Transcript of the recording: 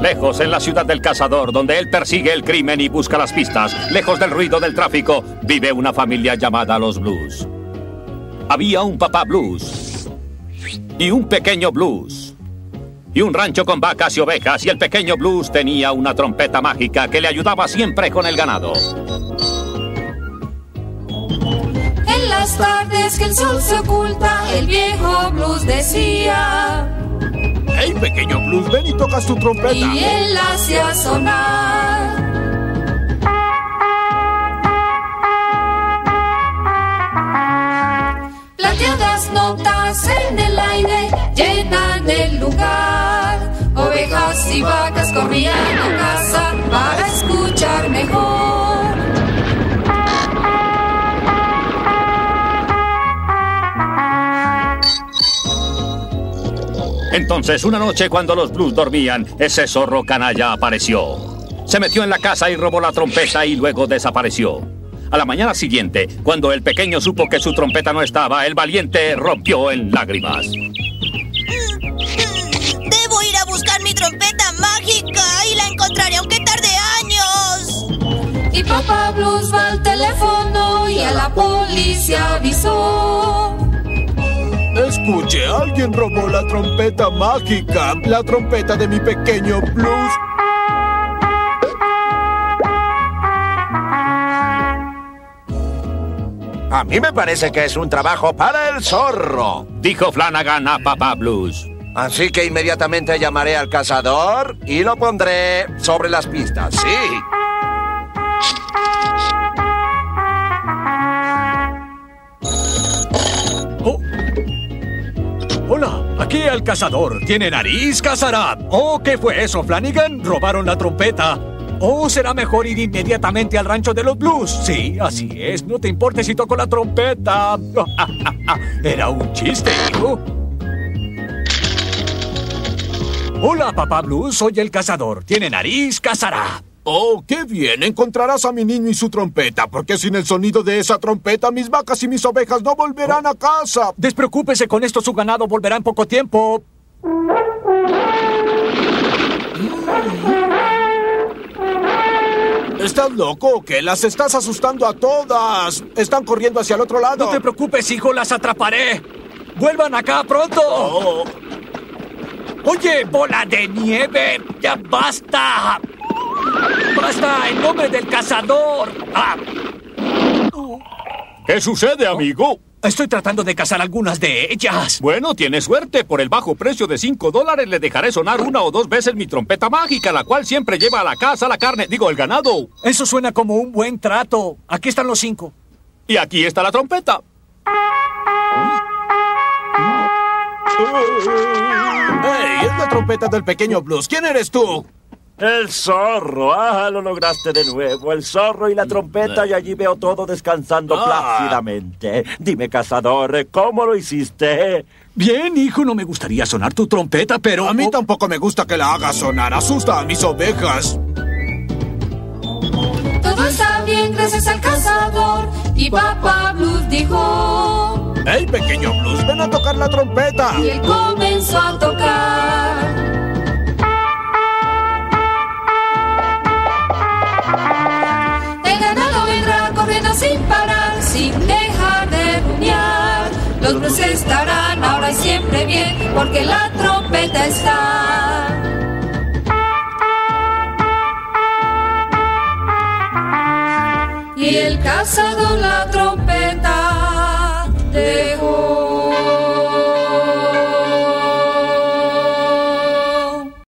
Lejos en la ciudad del cazador, donde él persigue el crimen y busca las pistas, lejos del ruido del tráfico, vive una familia llamada los Blues. Había un papá blues y un pequeño blues. Y un rancho con vacas y ovejas, y el pequeño blues tenía una trompeta mágica que le ayudaba siempre con el ganado. En las tardes que el sol se oculta, el viejo blues decía. ¡Hey, pequeño blues, ven y tocas tu trompeta! Y él hacía sonar. Plateadas notas en el aire llenan el lugar. Ovejas y vacas corrían a casa Entonces, una noche cuando los blues dormían, ese zorro canalla apareció. Se metió en la casa y robó la trompeta y luego desapareció. A la mañana siguiente, cuando el pequeño supo que su trompeta no estaba, el valiente rompió en lágrimas. Debo ir a buscar mi trompeta mágica y la encontraré aunque tarde años. Y papá Blues va al teléfono y a la policía avisó. Escuche, alguien robó la trompeta mágica, la trompeta de mi pequeño blues. A mí me parece que es un trabajo para el zorro. Dijo Flanagan a Papá Blues. Así que inmediatamente llamaré al cazador y lo pondré sobre las pistas. Sí. Aquí el cazador. ¿Tiene nariz, cazará? Oh, ¿qué fue eso, Flanagan? Robaron la trompeta. Oh, será mejor ir inmediatamente al rancho de los blues. Sí, así es. No te importe si toco la trompeta. Era un chiste, hijo. Hola, papá blues. Soy el cazador. ¿Tiene nariz? Cazará. Oh, qué bien. Encontrarás a mi niño y su trompeta, porque sin el sonido de esa trompeta, mis vacas y mis ovejas no volverán a casa. Despreocúpese con esto, su ganado volverá en poco tiempo. ¿Estás loco o qué? Las estás asustando a todas. Están corriendo hacia el otro lado. No te preocupes, hijo, las atraparé. ¡Vuelvan acá pronto! Oh, Oye, bola de nieve, ya basta. Basta, en nombre del cazador. Ah, ¿Qué sucede, amigo? estoy tratando de cazar algunas de ellas. Bueno, tiene suerte. Por el bajo precio de 5 dólares le dejaré sonar una o dos veces mi trompeta mágica, la cual siempre lleva a la casa la carne, digo, el ganado. Eso suena como un buen trato. Aquí están los cinco. Y aquí está la trompeta. ¡Hey! Es la trompeta del pequeño blues. ¿Quién eres tú? El zorro. Ah, lo lograste de nuevo. El zorro y la trompeta y allí veo todo descansando Ah. plácidamente. Dime, cazador, ¿cómo lo hiciste? Bien, hijo, no me gustaría sonar tu trompeta, pero... A mí tampoco me gusta que la haga sonar. Asusta a mis ovejas. Todo está bien gracias al cazador. Y papá Blues dijo. ¡Hey, pequeño blues! ¡Ven a tocar la trompeta! Y él comenzó a tocar. Los blues estarán ahora y siempre bien, porque la trompeta está. Y el cazador la